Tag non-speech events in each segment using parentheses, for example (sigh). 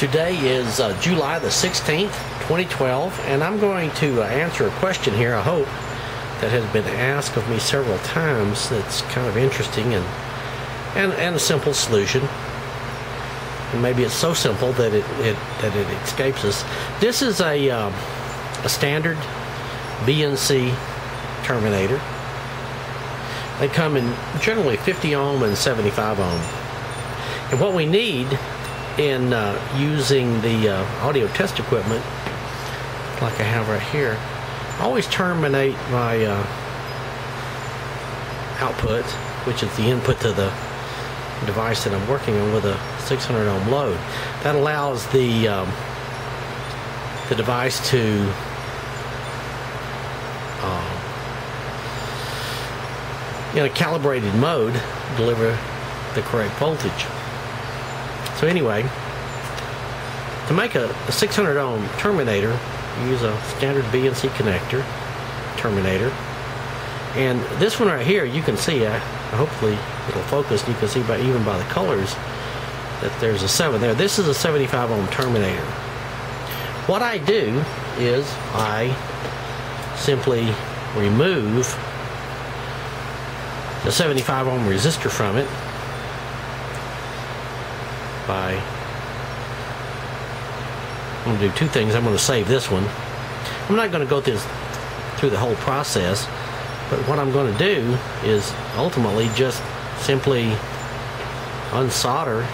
Today is uh, July the 16th, 2012, and I'm going to uh, answer a question here, I hope, that has been asked of me several times that's kind of interesting and, and, and a simple solution. And maybe it's so simple that it, it that it escapes us. This is a, uh, a standard BNC terminator. They come in generally 50 ohm and 75 ohm. And what we need in uh, using the uh, audio test equipment, like I have right here, I always terminate my uh, output, which is the input to the device that I'm working on with a 600 ohm load. That allows the um, the device to um, in a calibrated mode deliver the correct voltage. So anyway, to make a, a 600 ohm terminator, use a standard BNC connector terminator. And this one right here, you can see, uh, hopefully it'll focus, you can see by even by the colors that there's a 7 there. This is a 75 ohm terminator. What I do is I simply remove the 75 ohm resistor from it by I'm going to do two things. I'm going to save this one. I'm not going to go through, through the whole process, but what I'm going to do is ultimately just simply unsolder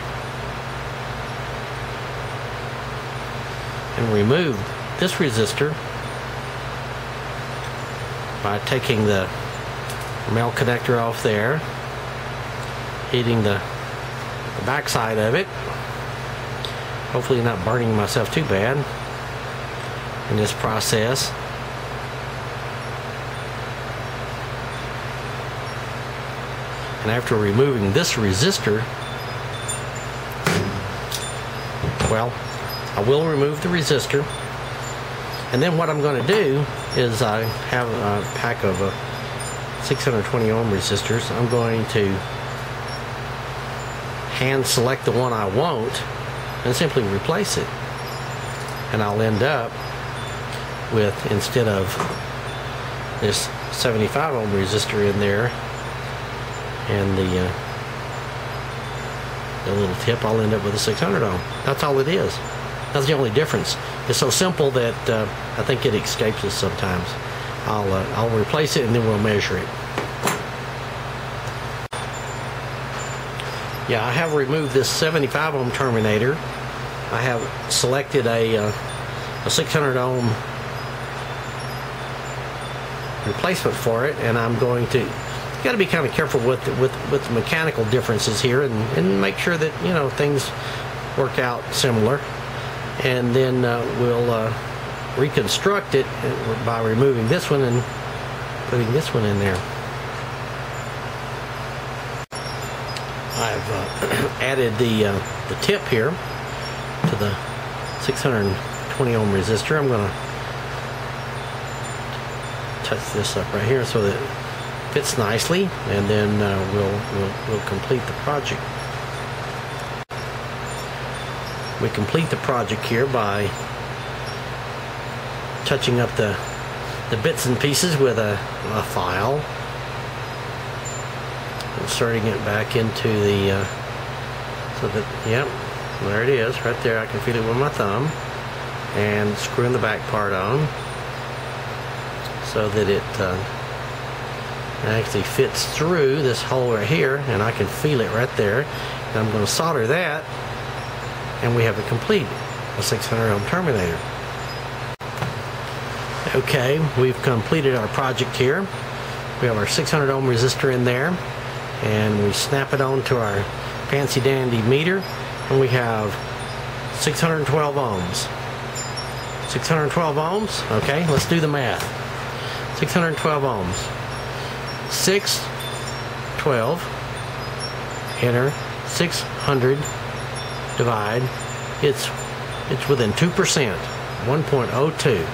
and remove this resistor by taking the male connector off there, heating the the back side of it. Hopefully not burning myself too bad in this process. And after removing this resistor, well, I will remove the resistor. And then what I'm going to do is I have a pack of uh, 620 ohm resistors. I'm going to hand select the one I want and simply replace it. And I'll end up with, instead of this 75 ohm resistor in there and the, uh, the little tip, I'll end up with a 600 ohm. That's all it is. That's the only difference. It's so simple that uh, I think it escapes us sometimes. I'll, uh, I'll replace it and then we'll measure it. Yeah, I have removed this 75 ohm terminator. I have selected a, uh, a 600 ohm replacement for it, and I'm going to. Got to be kind of careful with with with mechanical differences here, and, and make sure that you know things work out similar, and then uh, we'll uh, reconstruct it by removing this one and putting this one in there. I've uh, (clears throat) added the uh, the tip here to the 620 ohm resistor. I'm going to touch this up right here so that it fits nicely, and then uh, we'll, we'll we'll complete the project. We complete the project here by touching up the the bits and pieces with a, a file inserting it back into the uh, so that yep there it is right there. I can feel it with my thumb. And screwing the back part on so that it uh, actually fits through this hole right here and I can feel it right there. And I'm going to solder that and we have a complete a 600 ohm terminator. Okay we've completed our project here. We have our 600 ohm resistor in there and we snap it onto our fancy dandy meter and we have 612 ohms. 612 ohms? Okay let's do the math. 612 ohms. 6 12 enter 600 divide. It's it's within 2% 1.02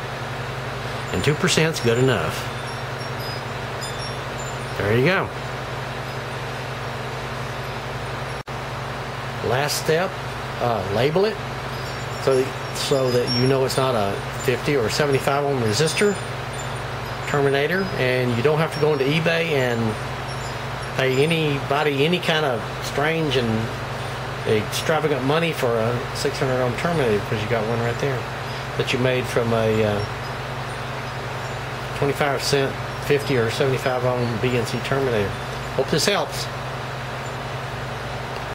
and 2% is good enough. There you go Last step, uh, label it. so so that you know it's not a 50 or 75 ohm resistor terminator, and you don't have to go into eBay and pay anybody any kind of strange and extravagant money for a 600 ohm terminator because you got one right there that you made from a uh, 25 cent 50 or 75 ohm BNC terminator. Hope this helps.